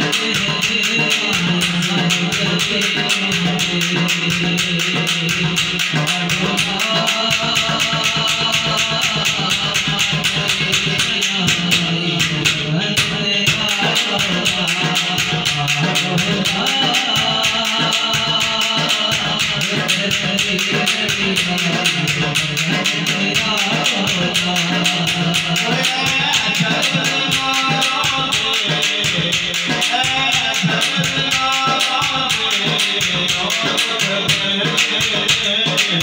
Thank you.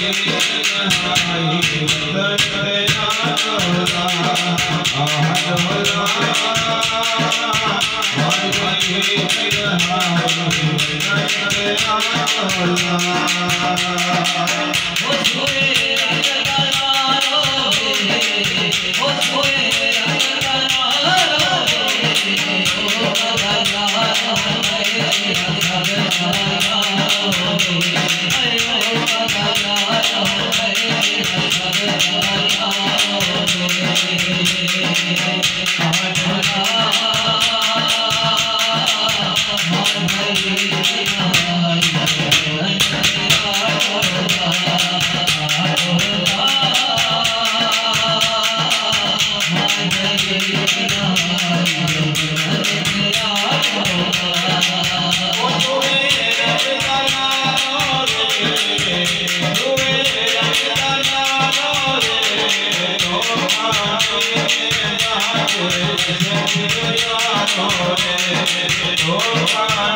Oh, आठ Yeah.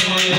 Oh,